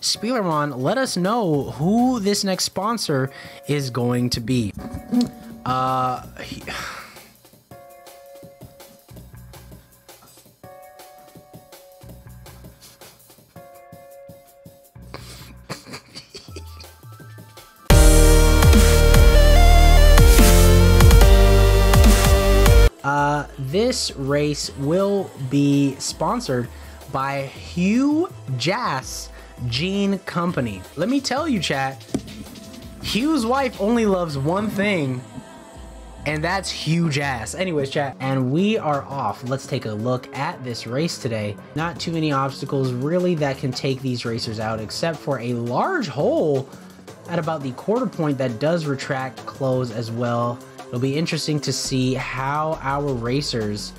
Spielerman, let us know who this next sponsor is going to be. Uh, he- Uh, this race will be sponsored by Hugh Jass Gene Company. Let me tell you, chat, Hugh's wife only loves one thing, and that's huge ass. Anyways, chat, and we are off. Let's take a look at this race today. Not too many obstacles really that can take these racers out, except for a large hole at about the quarter point that does retract close as well. It'll be interesting to see how our racers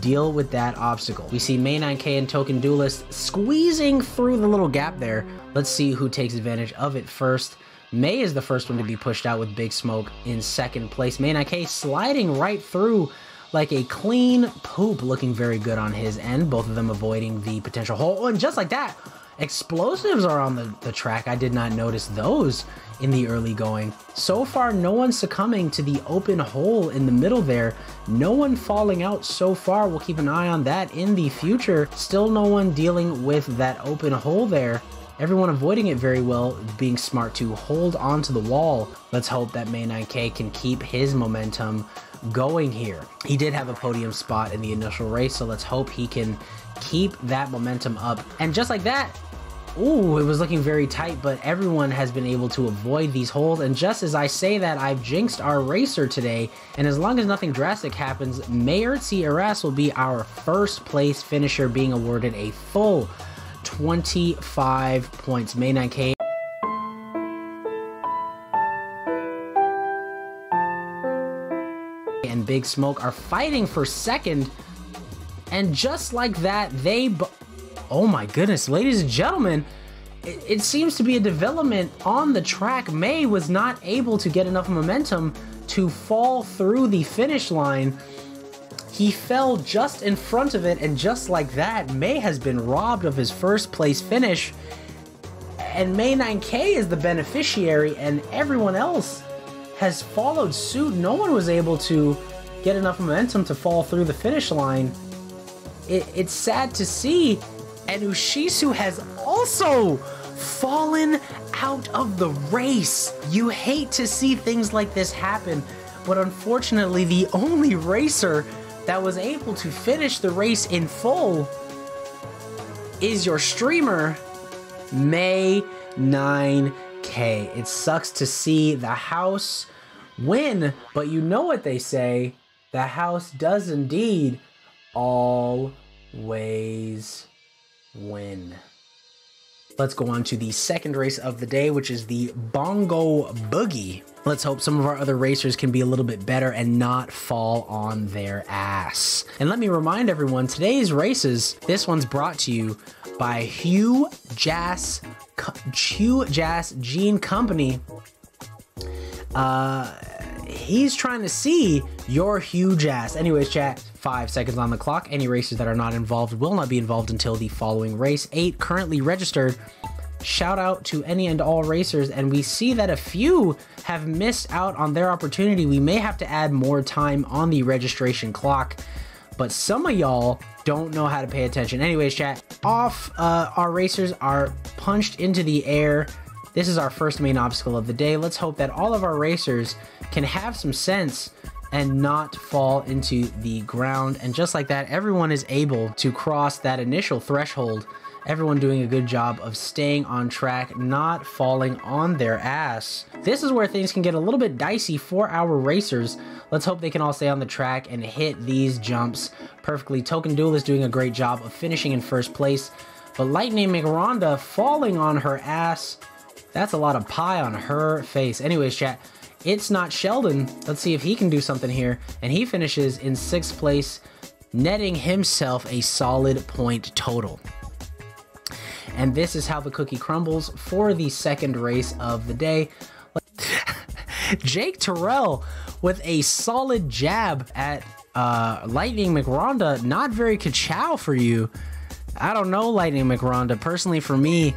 deal with that obstacle. We see May 9K and Token Duelist squeezing through the little gap there. Let's see who takes advantage of it first. May is the first one to be pushed out with Big Smoke in second place. May 9K sliding right through like a clean poop, looking very good on his end. Both of them avoiding the potential hole. Oh, and just like that, explosives are on the, the track. I did not notice those in the early going. So far, no one succumbing to the open hole in the middle there. No one falling out so far. We'll keep an eye on that in the future. Still no one dealing with that open hole there. Everyone avoiding it very well, being smart to hold onto the wall. Let's hope that May 9K can keep his momentum going here. He did have a podium spot in the initial race, so let's hope he can keep that momentum up. And just like that, Ooh, it was looking very tight, but everyone has been able to avoid these holes. And just as I say that, I've jinxed our racer today. And as long as nothing drastic happens, Mayor Aras will be our first place finisher, being awarded a full 25 points. May 9K and Big Smoke are fighting for second. And just like that, they. Oh my goodness, ladies and gentlemen, it, it seems to be a development on the track. May was not able to get enough momentum to fall through the finish line. He fell just in front of it, and just like that, May has been robbed of his first place finish. And May 9K is the beneficiary, and everyone else has followed suit. No one was able to get enough momentum to fall through the finish line. It, it's sad to see. And Ushisu has also fallen out of the race. You hate to see things like this happen, but unfortunately, the only racer that was able to finish the race in full is your streamer, May 9K. It sucks to see the house win, but you know what they say the house does indeed always win. Let's go on to the second race of the day, which is the Bongo Boogie. Let's hope some of our other racers can be a little bit better and not fall on their ass. And let me remind everyone, today's races, this one's brought to you by Hugh Jass, Hugh Jass Gene Company. Uh, he's trying to see your huge ass. Anyways, chat, five seconds on the clock. Any racers that are not involved will not be involved until the following race. Eight currently registered. Shout out to any and all racers, and we see that a few have missed out on their opportunity. We may have to add more time on the registration clock, but some of y'all don't know how to pay attention. Anyways, chat, off, uh, our racers are punched into the air. This is our first main obstacle of the day. Let's hope that all of our racers can have some sense and not fall into the ground. And just like that, everyone is able to cross that initial threshold. Everyone doing a good job of staying on track, not falling on their ass. This is where things can get a little bit dicey for our racers. Let's hope they can all stay on the track and hit these jumps perfectly. Token Duelist doing a great job of finishing in first place, but Lightning McRonda falling on her ass. That's a lot of pie on her face. Anyways, chat, it's not Sheldon. Let's see if he can do something here. And he finishes in sixth place, netting himself a solid point total. And this is how the cookie crumbles for the second race of the day. Jake Terrell with a solid jab at uh, Lightning McRonda. Not very ka-chow for you. I don't know, Lightning McRonda. Personally, for me,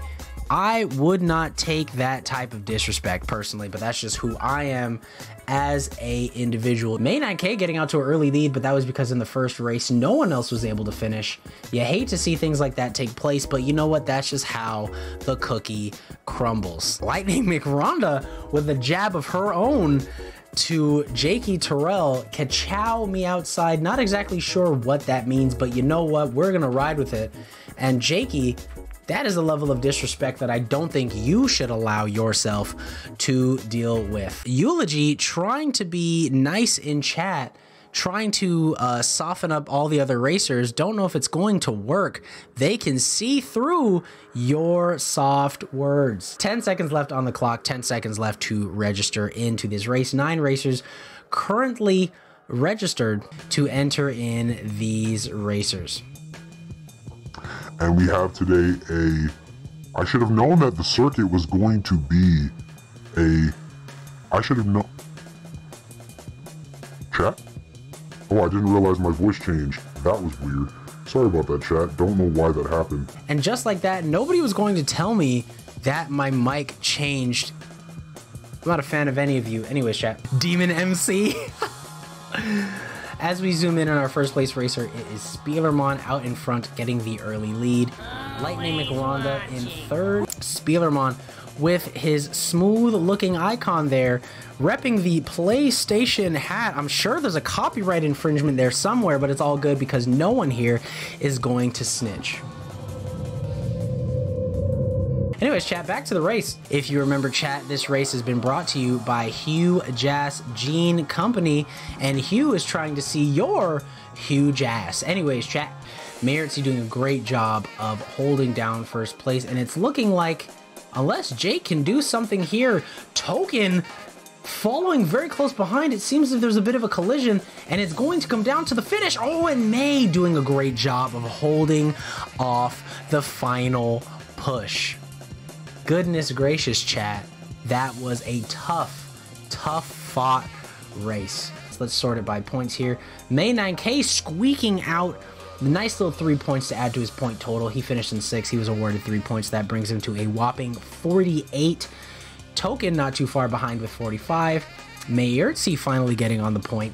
I would not take that type of disrespect personally, but that's just who I am as a individual. May 9K getting out to an early lead, but that was because in the first race, no one else was able to finish. You hate to see things like that take place, but you know what? That's just how the cookie crumbles. Lightning McRonda with a jab of her own to Jakey Terrell. Ka-chow me outside. Not exactly sure what that means, but you know what? We're going to ride with it. And Jakey that is a level of disrespect that I don't think you should allow yourself to deal with. Eulogy trying to be nice in chat trying to uh, soften up all the other racers don't know if it's going to work. They can see through your soft words. 10 seconds left on the clock, 10 seconds left to register into this race. Nine racers currently registered to enter in these racers and we have today a. I should have known that the circuit was going to be a. I should have known. Chat? Oh, I didn't realize my voice changed. That was weird. Sorry about that, chat. Don't know why that happened. And just like that, nobody was going to tell me that my mic changed. I'm not a fan of any of you. Anyways, chat. Demon MC. As we zoom in on our first place racer, it is Spielermon out in front, getting the early lead. Lightning McRonda in third. Spielermon with his smooth looking icon there, repping the PlayStation hat. I'm sure there's a copyright infringement there somewhere, but it's all good because no one here is going to snitch. Anyways, chat, back to the race. If you remember, chat, this race has been brought to you by Hugh Jass Gene Company, and Hugh is trying to see your huge ass. Anyways, chat, Mayertzi doing a great job of holding down first place, and it's looking like, unless Jake can do something here, Token following very close behind. It seems if there's a bit of a collision, and it's going to come down to the finish. Oh, and May doing a great job of holding off the final push goodness gracious, chat. That was a tough, tough fought race. So let's sort it by points here. May 9K squeaking out the nice little three points to add to his point total. He finished in six. He was awarded three points. That brings him to a whopping 48. Token not too far behind with 45. Mayertzi finally getting on the point.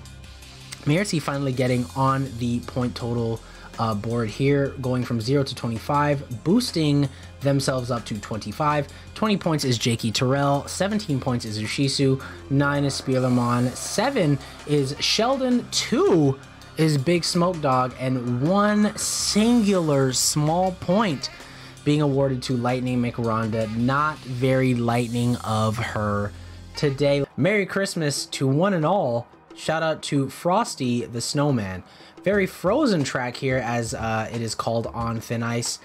Mayertzi finally getting on the point total uh, board here, going from 0 to 25, boosting themselves up to 25. 20 points is Jakey Terrell, 17 points is Ushisu, 9 is Spielerman, 7 is Sheldon, 2 is Big Smoke Dog, and one singular small point being awarded to Lightning McRonda. Not very lightning of her today. Merry Christmas to one and all. Shout out to Frosty the Snowman very frozen track here as uh, it is called on thin ice.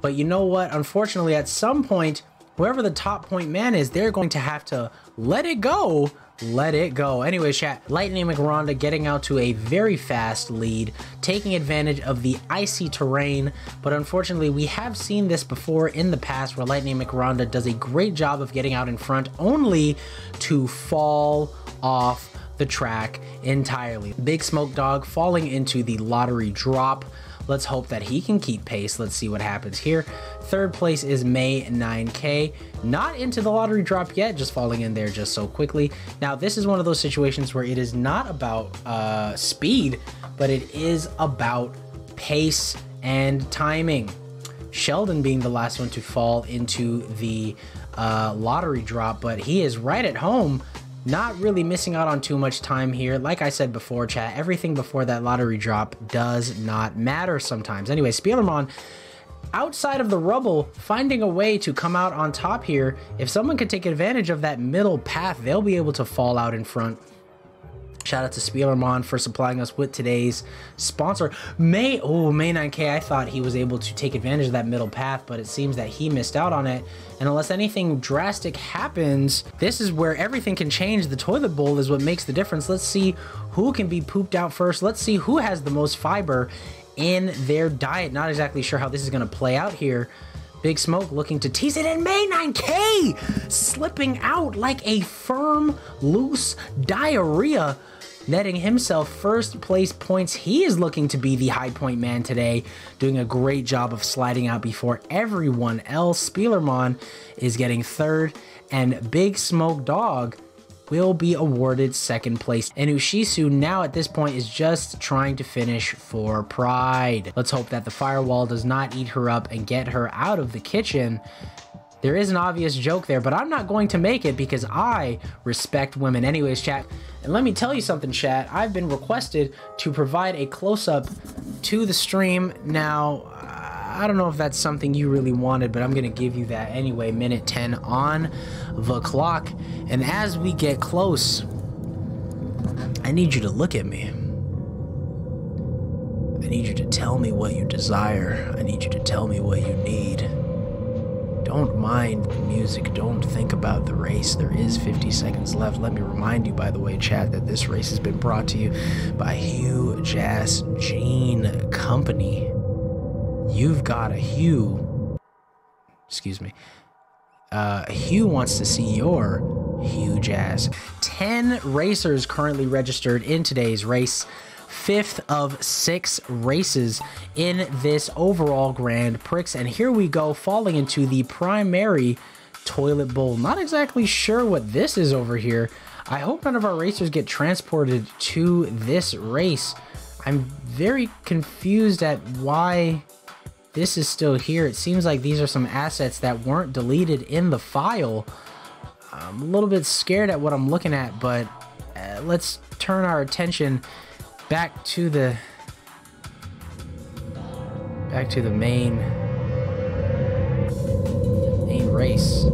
But you know what? Unfortunately, at some point, whoever the top point man is, they're going to have to let it go. Let it go. Anyway, chat, Lightning McRonda getting out to a very fast lead, taking advantage of the icy terrain. But unfortunately, we have seen this before in the past where Lightning McRonda does a great job of getting out in front only to fall off the track entirely. Big Smoke Dog falling into the lottery drop. Let's hope that he can keep pace. Let's see what happens here. Third place is May 9K. Not into the lottery drop yet, just falling in there just so quickly. Now, this is one of those situations where it is not about uh, speed, but it is about pace and timing. Sheldon being the last one to fall into the uh, lottery drop, but he is right at home not really missing out on too much time here. Like I said before, chat, everything before that lottery drop does not matter sometimes. Anyway, Spielerman outside of the rubble, finding a way to come out on top here. If someone can take advantage of that middle path, they'll be able to fall out in front. Shout out to Spielermon for supplying us with today's sponsor. May, oh, May 9K, I thought he was able to take advantage of that middle path, but it seems that he missed out on it. And unless anything drastic happens, this is where everything can change. The toilet bowl is what makes the difference. Let's see who can be pooped out first. Let's see who has the most fiber in their diet. Not exactly sure how this is going to play out here. Big Smoke looking to tease it in May 9K, slipping out like a firm, loose diarrhea netting himself first place points. He is looking to be the high point man today, doing a great job of sliding out before everyone else. Spielerman is getting third, and Big Smoke Dog will be awarded second place. And Ushisu now at this point is just trying to finish for pride. Let's hope that the firewall does not eat her up and get her out of the kitchen. There is an obvious joke there, but I'm not going to make it because I respect women. Anyways, chat. And let me tell you something, chat. I've been requested to provide a close-up to the stream. Now, I don't know if that's something you really wanted, but I'm going to give you that anyway. Minute 10 on the clock. And as we get close, I need you to look at me. I need you to tell me what you desire. I need you to tell me what you need. Don't mind the music. Don't think about the race. There is 50 seconds left. Let me remind you, by the way, Chad, that this race has been brought to you by Hugh Jass Gene Company. You've got a Hugh. Excuse me. Uh, Hugh wants to see your huge ass. 10 racers currently registered in today's race. Fifth of six races in this overall Grand Prix. And here we go, falling into the primary toilet bowl. Not exactly sure what this is over here. I hope none of our racers get transported to this race. I'm very confused at why this is still here. It seems like these are some assets that weren't deleted in the file. I'm a little bit scared at what I'm looking at, but uh, let's turn our attention back to the back to the main main race.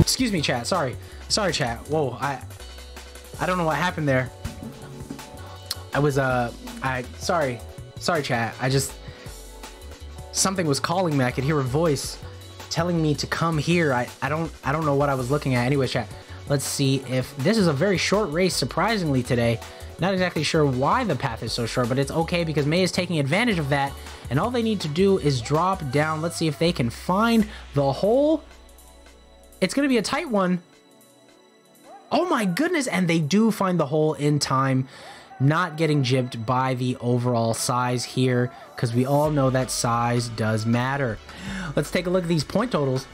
Excuse me, chat. Sorry. Sorry, chat. Whoa, I I don't know what happened there. I was uh I sorry. Sorry chat. I just something was calling me. I could hear a voice telling me to come here. I I don't I don't know what I was looking at. Anyway, chat. Let's see if this is a very short race surprisingly today. Not exactly sure why the path is so short, but it's okay because May is taking advantage of that. And all they need to do is drop down. Let's see if they can find the hole. It's going to be a tight one. Oh my goodness. And they do find the hole in time not getting gypped by the overall size here because we all know that size does matter. Let's take a look at these point totals.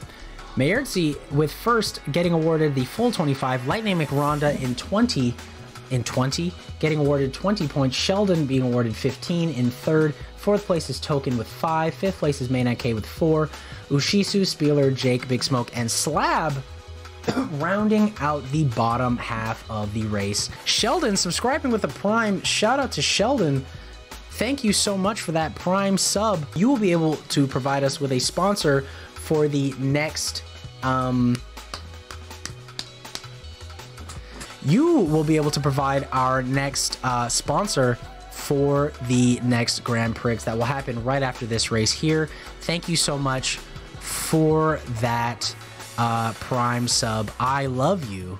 Mayertzi with first getting awarded the full 25, Lightning McRonda in 20 in 20, getting awarded 20 points, Sheldon being awarded 15 in third, fourth place is Token with 5, fifth place is May 9K with 4, Ushisu, Spieler, Jake, Big Smoke, and Slab rounding out the bottom half of the race. Sheldon subscribing with a prime. Shout out to Sheldon. Thank you so much for that prime sub. You will be able to provide us with a sponsor for the next um, you will be able to provide our next uh, sponsor for the next Grand Prix that will happen right after this race here. Thank you so much for that uh, Prime sub. I love you.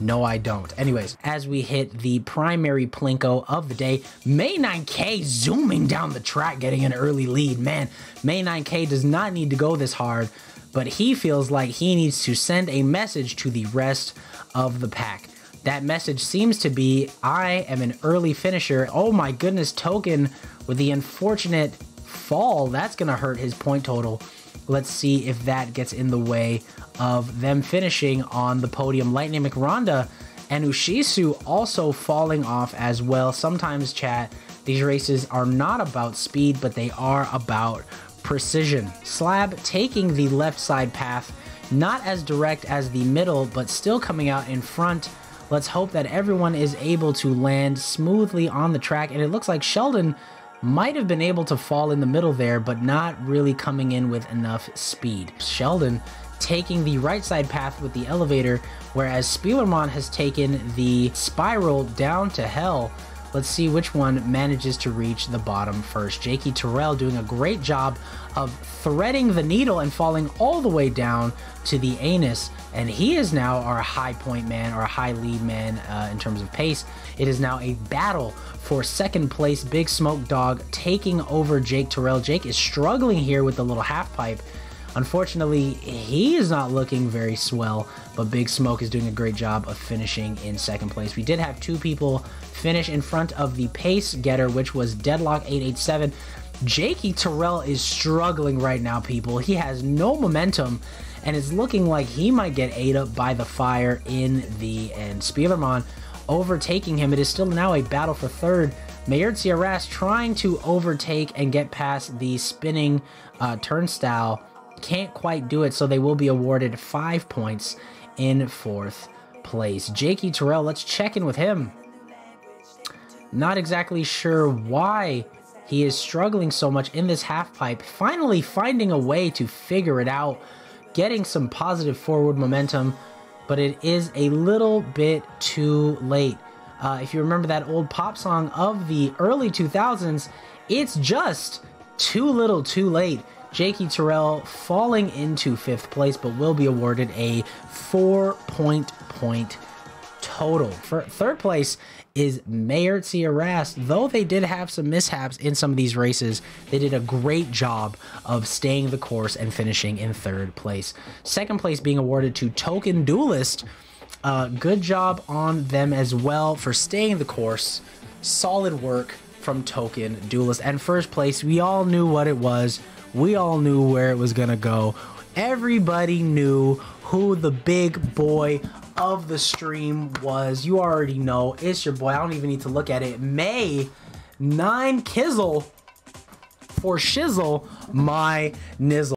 No, I don't. Anyways, as we hit the primary Plinko of the day, May 9K zooming down the track, getting an early lead. Man, May 9K does not need to go this hard, but he feels like he needs to send a message to the rest of the pack. That message seems to be, I am an early finisher. Oh my goodness, Token with the unfortunate fall. That's going to hurt his point total. Let's see if that gets in the way of them finishing on the podium. Lightning McRonda and Ushisu also falling off as well. Sometimes, chat, these races are not about speed, but they are about precision. Slab taking the left side path, not as direct as the middle, but still coming out in front. Let's hope that everyone is able to land smoothly on the track. And it looks like Sheldon might have been able to fall in the middle there, but not really coming in with enough speed. Sheldon taking the right side path with the elevator, whereas Spielerman has taken the spiral down to hell. Let's see which one manages to reach the bottom first. Jakey Terrell doing a great job of threading the needle and falling all the way down to the anus. And he is now our high point man or a high lead man uh, in terms of pace. It is now a battle for second place. Big Smoke Dog taking over Jake Terrell. Jake is struggling here with the little half pipe. Unfortunately, he is not looking very swell, but Big Smoke is doing a great job of finishing in second place. We did have two people finish in front of the pace getter, which was Deadlock 887. Jakey Terrell is struggling right now, people. He has no momentum and it's looking like he might get ate up by the fire in the end. Spielerman overtaking him. It is still now a battle for third. Mayertzi Arras trying to overtake and get past the spinning uh, turnstile. Can't quite do it, so they will be awarded five points in fourth place. Jakey Terrell, let's check in with him. Not exactly sure why he is struggling so much in this half pipe. Finally finding a way to figure it out, getting some positive forward momentum, but it is a little bit too late. Uh, if you remember that old pop song of the early 2000s, it's just too little too late. Jakey Terrell falling into fifth place, but will be awarded a four point point total. For third place is Mayertzi Arras. Though they did have some mishaps in some of these races, they did a great job of staying the course and finishing in third place. Second place being awarded to Token Duelist. Uh, good job on them as well for staying the course. Solid work from Token Duelist. And first place, we all knew what it was. We all knew where it was going to go. Everybody knew who the big boy of the stream was. You already know. It's your boy. I don't even need to look at it. May 9 Kizzle for Shizzle, my Nizzle.